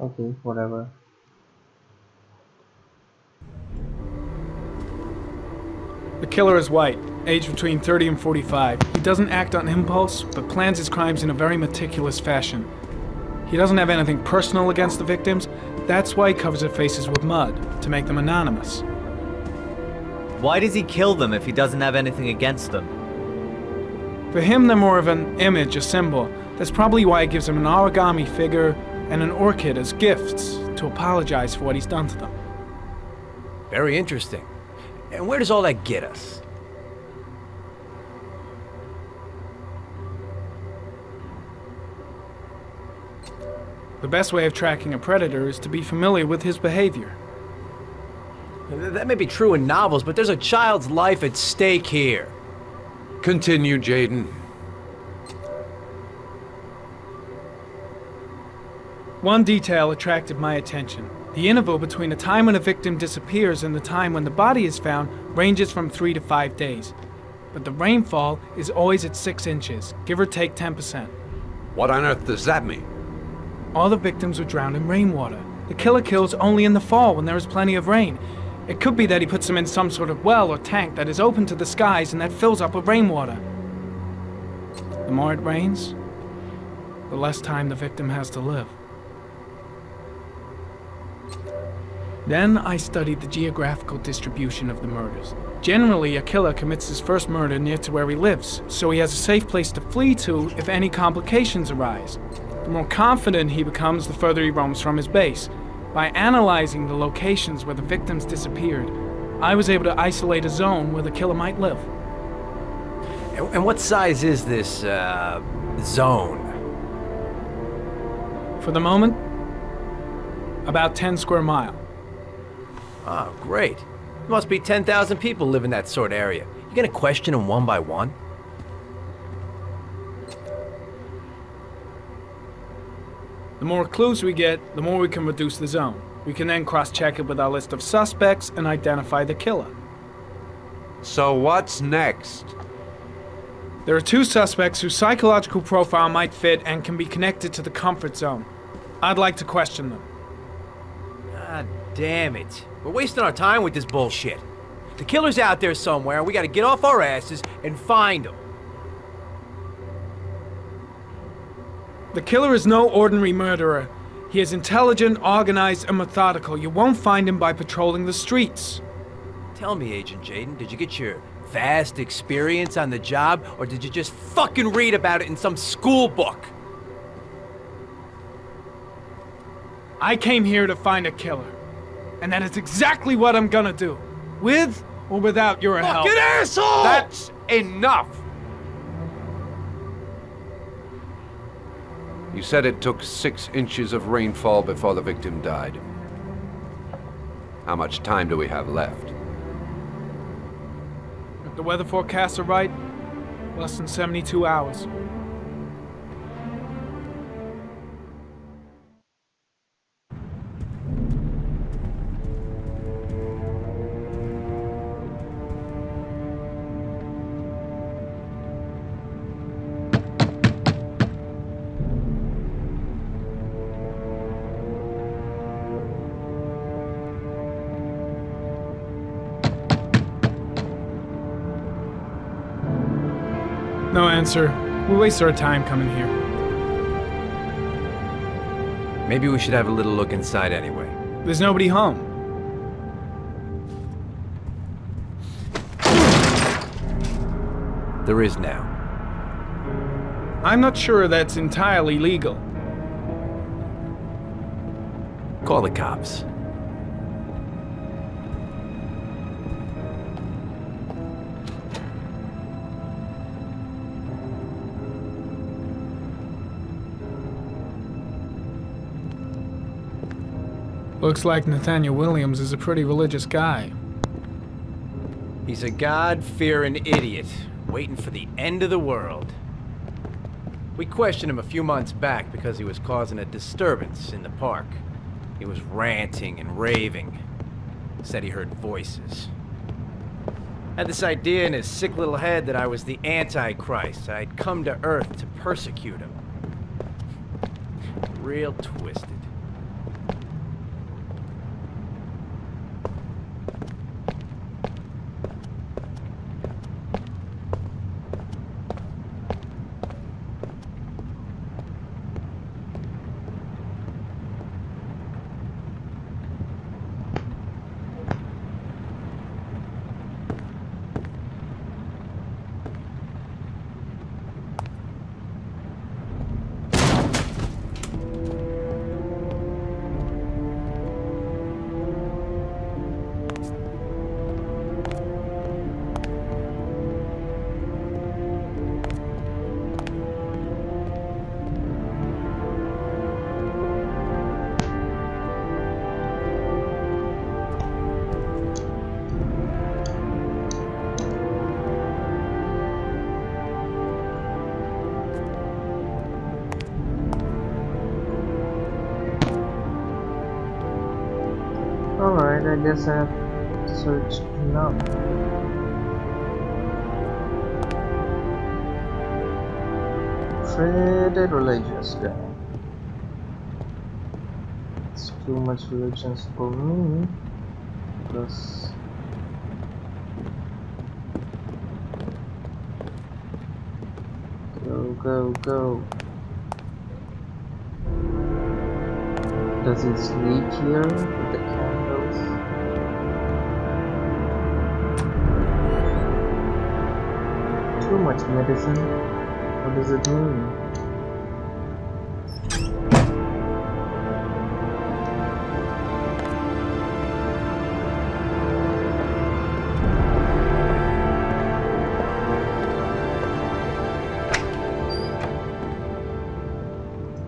Okay, whatever. The killer is white, aged between 30 and 45. He doesn't act on impulse, but plans his crimes in a very meticulous fashion. He doesn't have anything personal against the victims, that's why he covers their faces with mud, to make them anonymous. Why does he kill them if he doesn't have anything against them? For him, they're more of an image, a symbol. That's probably why he gives them an origami figure and an orchid as gifts to apologize for what he's done to them. Very interesting. And where does all that get us? The best way of tracking a predator is to be familiar with his behavior. That may be true in novels, but there's a child's life at stake here. Continue, Jayden. One detail attracted my attention. The interval between the time when a victim disappears and the time when the body is found ranges from three to five days. But the rainfall is always at six inches, give or take 10%. What on earth does that mean? All the victims were drowned in rainwater. The killer kills only in the fall when there is plenty of rain. It could be that he puts them in some sort of well or tank that is open to the skies and that fills up with rainwater. The more it rains, the less time the victim has to live. Then I studied the geographical distribution of the murders. Generally, a killer commits his first murder near to where he lives, so he has a safe place to flee to if any complications arise. The more confident he becomes, the further he roams from his base. By analyzing the locations where the victims disappeared, I was able to isolate a zone where the killer might live. And, what size is this, uh, zone? For the moment, about 10 square mile. Oh, great. There must be 10,000 people live in that sort of area. You gonna question them one by one? The more clues we get, the more we can reduce the zone. We can then cross-check it with our list of suspects and identify the killer. So what's next? There are two suspects whose psychological profile might fit and can be connected to the comfort zone. I'd like to question them. God damn it. We're wasting our time with this bullshit. The killer's out there somewhere, and we gotta get off our asses and find him. The killer is no ordinary murderer. He is intelligent, organized, and methodical. You won't find him by patrolling the streets. Tell me, Agent Jayden, did you get your vast experience on the job, or did you just fucking read about it in some school book? I came here to find a killer. And that is exactly what I'm gonna do. With or without your help. Fucking asshole! That's enough! You said it took six inches of rainfall before the victim died. How much time do we have left? If the weather forecasts are right, less than 72 hours. No answer. We waste our time coming here. Maybe we should have a little look inside anyway. There's nobody home. There is now. I'm not sure that's entirely legal. Call the cops. Looks like Nathaniel Williams is a pretty religious guy. He's a God-fearing idiot, waiting for the end of the world. We questioned him a few months back because he was causing a disturbance in the park. He was ranting and raving. Said he heard voices. Had this idea in his sick little head that I was the Antichrist. I'd come to Earth to persecute him. Real twisted. I guess I have to search now. Pretty religious guy. It's too much religions for me. Plus Go, go, go. Does it sleep here Too much medicine? What does it mean?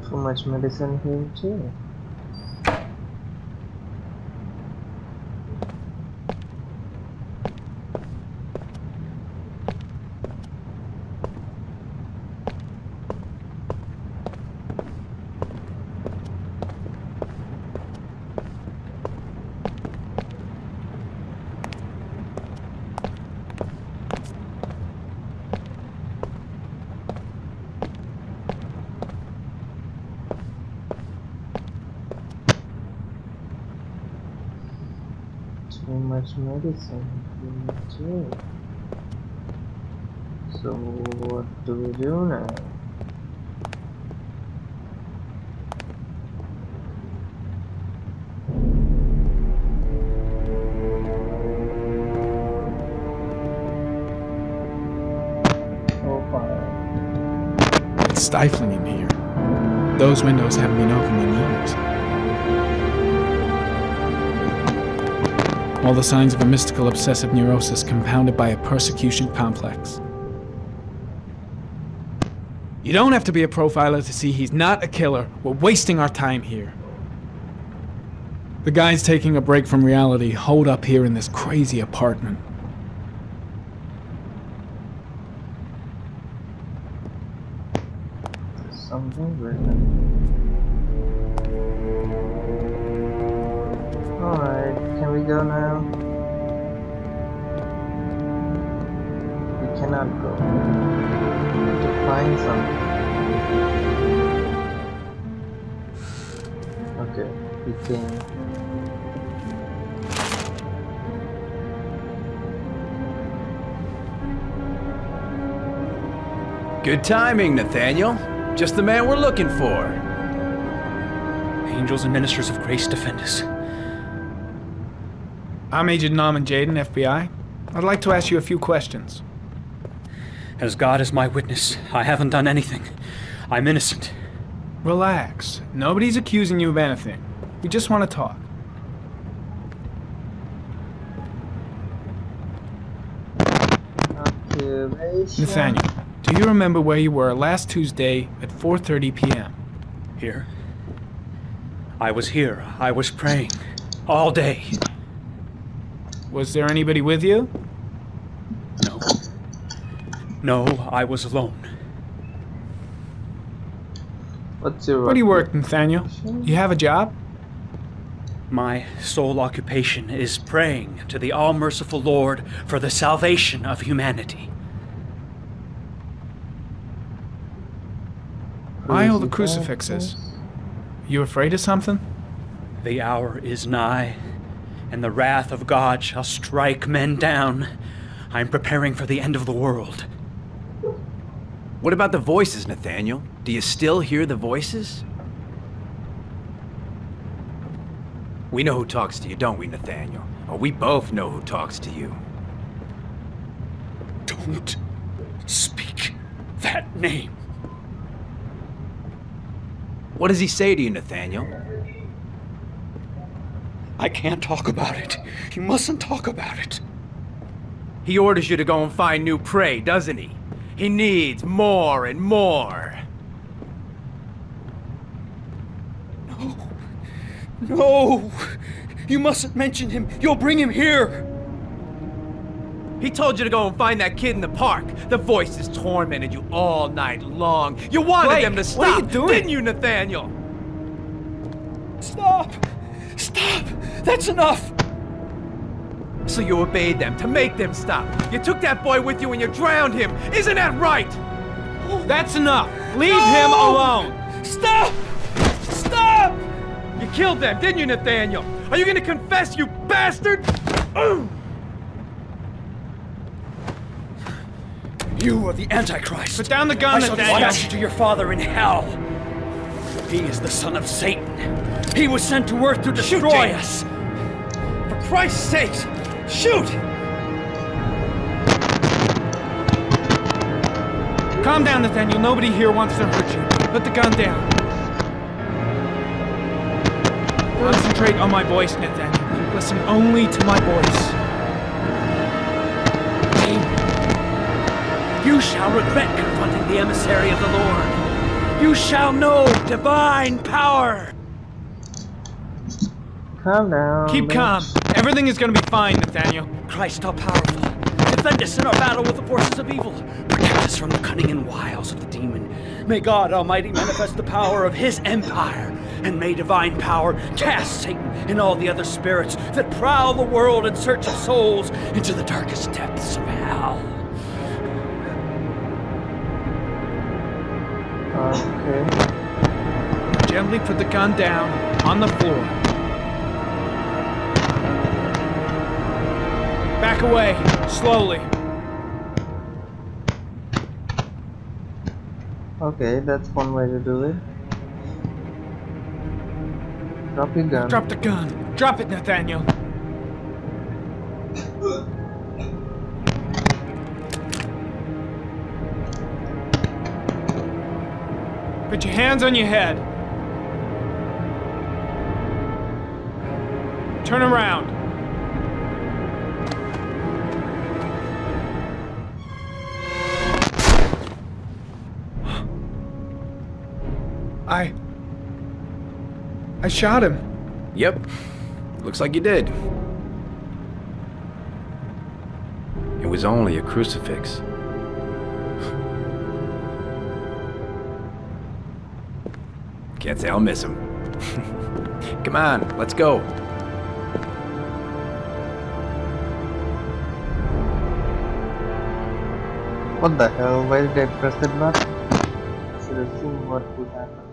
Too much medicine here too. Too much medicine here too. So what do we do now? Oh stifling in here. Those windows haven't been opened in years. All the signs of a mystical obsessive neurosis compounded by a persecution complex. You don't have to be a profiler to see he's not a killer. We're wasting our time here. The guy's taking a break from reality, holed up here in this crazy apartment. Something written. Alright, we go now? We cannot go. We need to find something. Okay, we can. Good timing, Nathaniel. Just the man we're looking for. Angels and ministers of grace defend us. I'm Agent Norman Jayden, FBI. I'd like to ask you a few questions. As God is my witness, I haven't done anything. I'm innocent. Relax. Nobody's accusing you of anything. We just want to talk. Nathaniel, do you remember where you were last Tuesday at 4:30 p.m.? Here. I was here. I was praying. All day. Was there anybody with you? No. No, I was alone. What's your Where do you work, Nathaniel? You have a job? My sole occupation is praying to the all merciful Lord for the salvation of humanity. Why all the Who's crucifixes? You afraid of something? The hour is nigh, and the wrath of God shall strike men down. I'm preparing for the end of the world. What about the voices, Nathaniel? Do you still hear the voices? We know who talks to you, don't we, Nathaniel? Or we both know who talks to you. Don't speak that name. What does he say to you, Nathaniel? I can't talk about it. You mustn't talk about it. He orders you to go and find new prey, doesn't he? He needs more and more. No! No! You mustn't mention him. You'll bring him here. He told you to go and find that kid in the park. The voices tormented you all night long. You wanted Blake, them to what are stop, you doing? didn't you, Nathaniel? Stop! That's enough! So you obeyed them to make them stop. You took that boy with you and you drowned him. Isn't that right? That's enough. Leave him alone. Stop! Stop! You killed them, didn't you, Nathaniel? Are you gonna confess, you bastard? You are the Antichrist. Put down the I gun, shall Nathaniel. dispatch you to your father in hell. He is the son of Satan. He was sent to earth to Shoot, destroy Jayden. us. Christ's sake, shoot! Calm down, Nathaniel. Nobody here wants to hurt you. Put the gun down. Concentrate on my voice, Nathaniel. Listen only to my voice. You shall regret confronting the emissary of the Lord. You shall know divine power. Calm down. Keep man. calm. Everything is gonna be fine, Nathaniel. Christ all powerful, defend us in our battle with the forces of evil. Protect us from the cunning and wiles of the demon. May God Almighty manifest the power of His empire, and may divine power cast Satan and all the other spirits that prowl the world in search of souls into the darkest depths of hell. Okay. Gently put the gun down on the floor. Back away, slowly. Okay, that's one way to do it. Drop your gun. Drop the gun. Drop it, Nathaniel. Put your hands on your head. Turn around. I. I shot him. Yep. Looks like you did. It was only a crucifix. Can't say I'll miss him. Come on, let's go. What the hell? Why did I press that button? Should have seen what would happen.